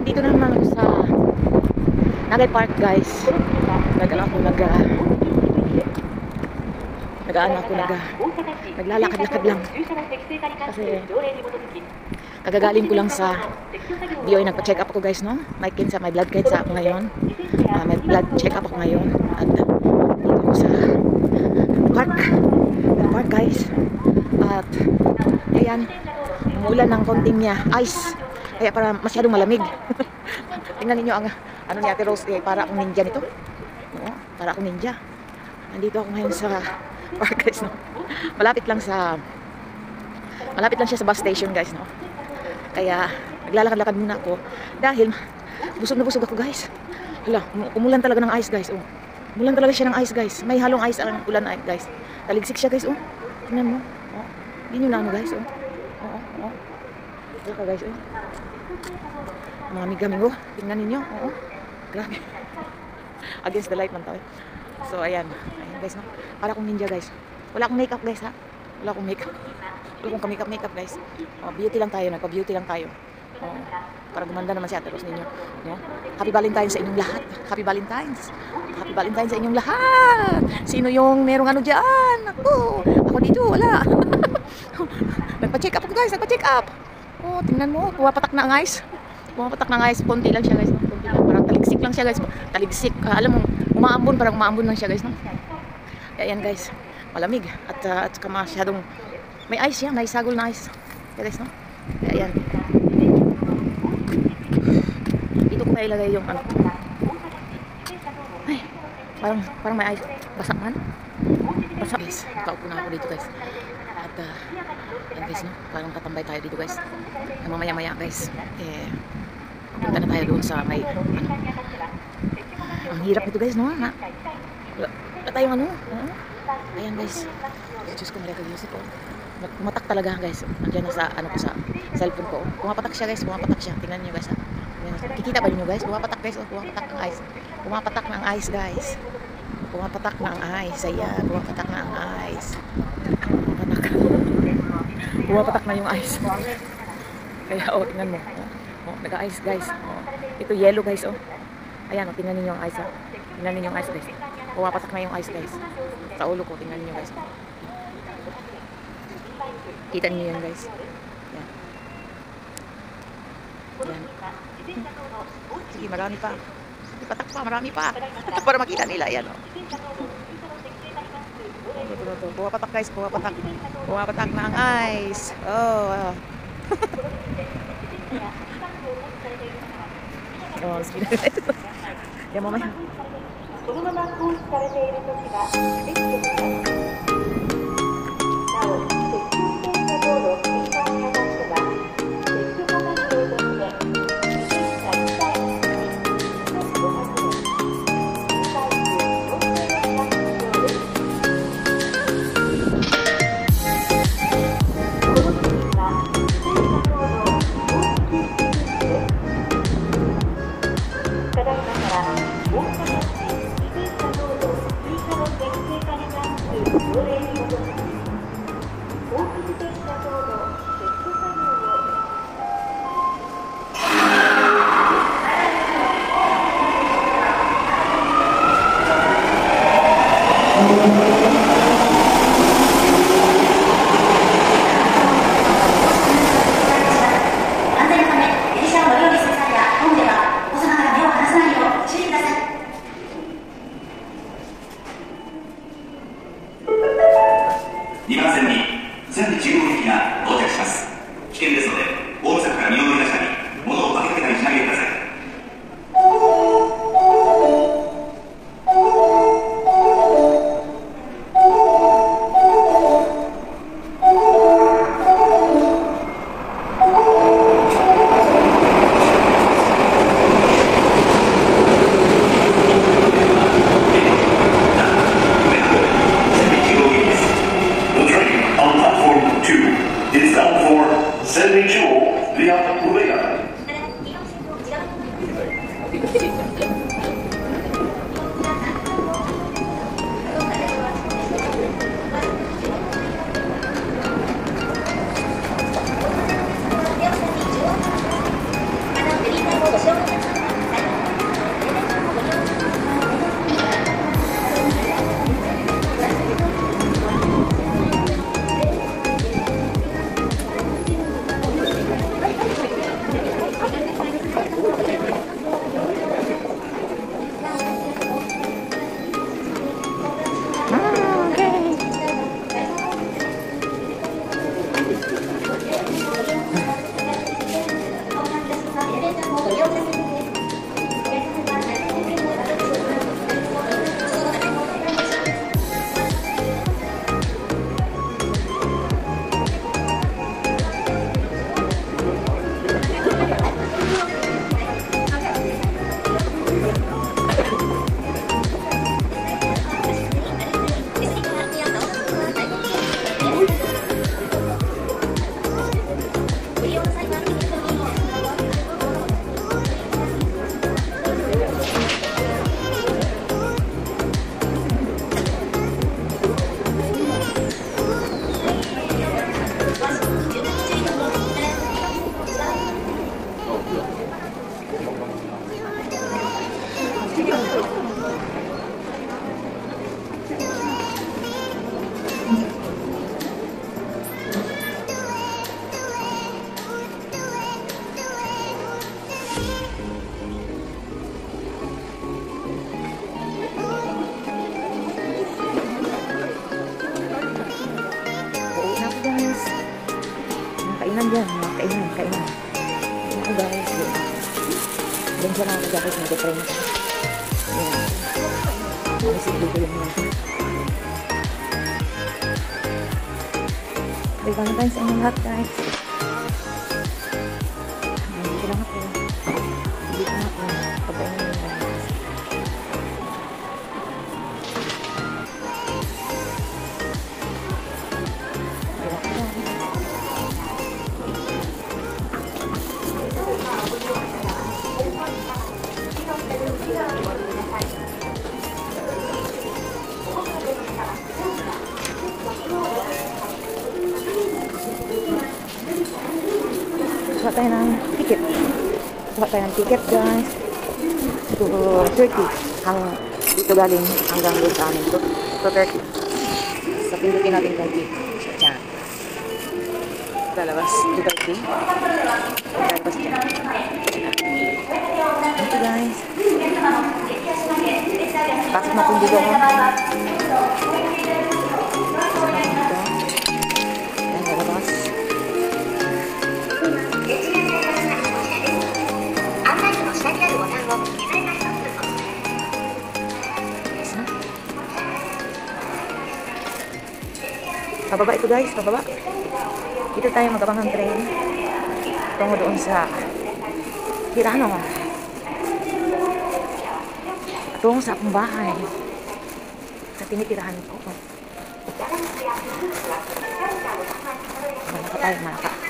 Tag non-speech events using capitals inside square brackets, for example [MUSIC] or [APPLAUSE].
Nandito na naman ako sa Nagay Park guys. Nagala ako nag Nagaan ako nag naglalakad-lakad lang. Kasi kagagaling ko lang sa DOI nagpa-check up ako guys no. May kinsa may blood kinsa ako ngayon. Uh, may blood check up ako ngayon at dito ako sa park. Park guys. At ayan, umulan ng konting niya ice. Kaya para masyadong malamig. [LAUGHS] Tingnan niyo ang ano ni Ate Rose, eh, para akong ninja nito. Oo, para akong ninja. Nandito ako ngayon sa park [LAUGHS] guys, no. Malapit lang sa malapit lang siya sa bus station guys, no. Kaya naglalakad-lakad muna ako dahil busog na busog ako guys. Hala, umulan talaga ng ice guys, oh. Umulan talaga siya ng ice guys. May halong ice ang ulan guys. Taligsik siya guys, oh. Tingnan mo. Oh. Hindi nyo na ano guys, oh. Oo, oo. Oh. Ito ka guys, oh. Mga migaming, oh. Tingnan ninyo, oo. Grabe. Against the light man tayo. So, ayan. Ayan guys, no? Para akong ninja guys. Wala akong makeup guys, ha? Wala akong makeup. Wala akong makeup makeup guys. Oh, beauty lang tayo. Nagpa-beauty lang tayo. Oh, para gumanda naman si Ate Rose ninyo. No? Happy Valentine's sa inyong lahat. Happy Valentine's. Happy Valentine's sa inyong lahat. Sino yung merong ano dyan? Ako. Ako dito, wala. [LAUGHS] nagpa-check up ako guys. Nagpa-check up. Oh, tingnan mo. Pumapatak na ice. Pumapatak na ice. Konti lang siya guys. Konti lang. Parang taligsik lang siya guys. Taligsik. Uh, alam mo, umaambon. Parang umaambon lang siya guys. No? Kaya yan guys. Malamig. At, uh, at saka masyadong may ice yan. May sagol na ice. Kaya guys, no? Kaya yan. Dito ko nailagay yung ano. Ay, parang, parang may ice. Basa man. Basa. Guys, nakaupo na ako dito guys. At, uh, guys, no? Parang katambay tayo dito guys. Mamaya maya guys. Eh, punta na tayo doon sa may, ano. Ang hirap nito guys, no? Na, wala, wala tayong ano. Uh, ayan guys. Diyos ko, malaka Yusuf, oh. Pumatak talaga guys. Nandiyan na sa, ano ko sa cellphone ko. Pumapatak siya guys, pumapatak siya. Tingnan niyo guys, ha. Kikita ba niyo guys? Pumapatak guys, oh. Pumapatak ng ice. Pumapatak ng ice guys. Pumapatak ng ice. Ayan, pumapatak na ang ice. Pumapatak. Pumapatak na yung ice. Kaya, oh, tingnan mo. Oh, oh nag-ice guys. Oh. Ito yellow guys, oh. Ayan, oh, tingnan niyo yung ice, ha. Tingnan niyo yung ice guys. Pumapatak na yung ice guys. Sa ulo ko, tingnan niyo guys. Kita niyo yan guys. Yan. Yan. Sige, marami pa. Sige, patak pa, marami pa. Para makita nila. Yan, oh Ito, ito, ito. Pumapatak guys, pumapatak. Pumapatak na ang ice. Oh. [LAUGHS] oh, sige na guys. Yan, mamaya. このまま放置されているときは、 Amém. が到着します。危険ですので大阪から身を乗り出したり物を駆けつけたりしないでください「kainan, kainan. Ako guys, yun. Doon siya mga guys, nag-train siya. Yan. Naisip ko yung mga. Okay, Valentine's inyong lahat guys. Kuha tayo ng ticket. Kuha tayo ng ticket guys. To Turkey. Hang, dito galing hanggang doon sa amin. To, to Turkey. Sa pindutin natin Turkey. Diyan. Lalabas to Turkey. Lalabas dyan. Ito guys. Pasok natin dito ako. Pababa ito guys, pababa. Dito tayo magabang ng train. Tungo doon sa Hirano. Tungo sa akong bahay. Sa tinitirahan ko. Malaka tayo, malaka.